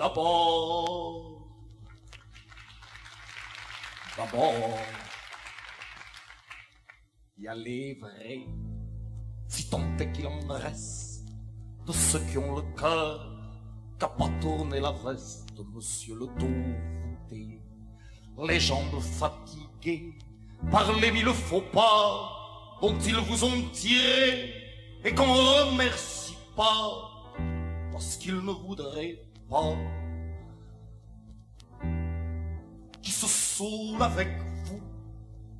d'abord, d'abord, y a les vrais, si tant est qu'il en reste, de ceux qui ont le cœur qu'a pas tourné la veste Monsieur le Douveté. Les jambes fatiguées par les mille faux pas dont ils vous ont tiré et qu'on remercie pas parce qu'ils ne voudraient qui se saoulent avec vous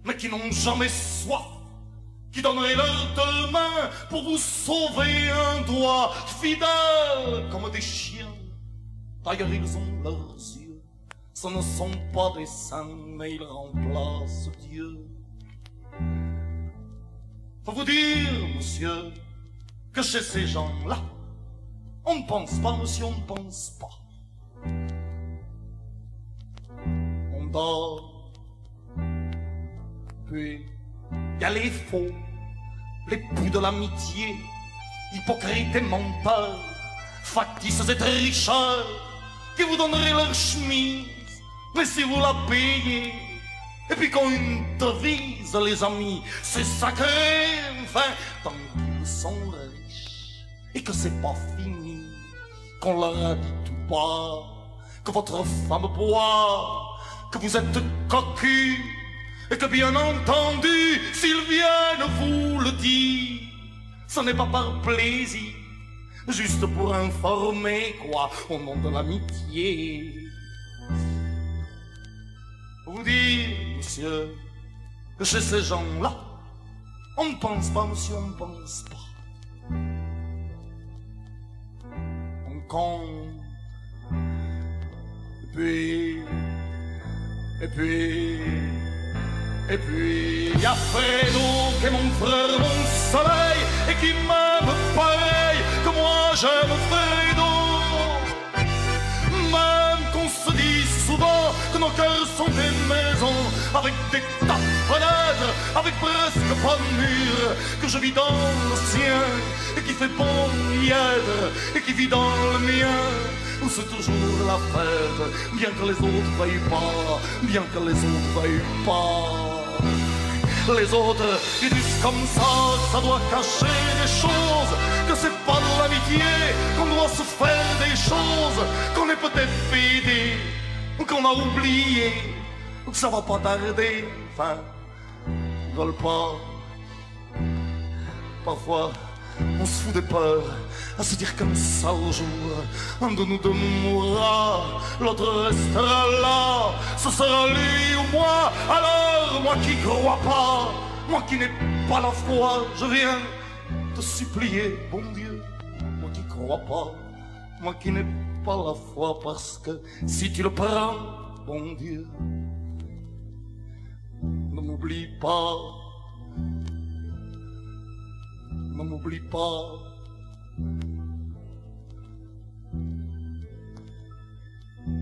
mais qui n'ont jamais soif qui donneraient leurs deux mains pour vous sauver un doigt fidèles comme des chiens. D'ailleurs ils ont leurs yeux. Ce ne sont pas des saints mais ils remplacent Dieu. Faut vous dire, monsieur, que chez ces gens-là, on ne pense pas, monsieur, on ne pense pas. On dort, puis il y a les faux, les plus de l'amitié, hypocrites et menteurs, factices et tricheurs, qui vous donneraient leur chemise, mais si vous la payez, et puis quand une devise, les amis, c'est sacré, enfin, tant qu'ils sont riches, et que c'est pas fini, qu'on leur a dit tout pas, que votre femme boit, que vous êtes cocu, et que bien entendu, s'ils viennent vous le dire, ce n'est pas par plaisir, juste pour informer, quoi, au nom de l'amitié vous dire, monsieur, que chez ces gens-là, on ne pense pas, monsieur, on ne pense pas. Et puis, et puis, et puis, il y a Fredo qui est mon frère, mon soleil, et qui m'aime pareil que moi j'aime Fredo. Même qu'on se dit souvent que nos cœurs sont des maisons avec des avec presque pas de murs, que je vis dans le sien et qui fait bon y être et qui vit dans le mien où c'est toujours la fête, bien que les autres veuillent pas, bien que les autres veuillent pas. Les autres, ils disent comme ça, ça doit cacher des choses, que c'est pas de l'amitié, qu'on doit se faire des choses, qu'on est peut-être pédé, ou qu'on a oublié, ou que ça va pas tarder, enfin, pas. Parfois, on se fout des peurs à se dire comme ça au jour. Un de nous deux mourra, l'autre restera là. Ce sera lui ou moi. Alors, moi qui crois pas, moi qui n'ai pas la foi, je viens te supplier, bon Dieu. Moi qui crois pas, moi qui n'ai pas la foi, parce que si tu le prends, bon Dieu, m'oublie pas ne m'oublie pas.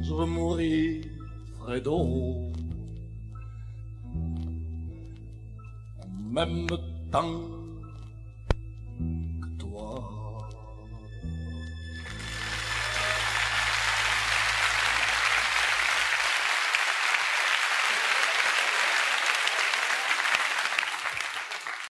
Je veux mourir, Fredo. Même temps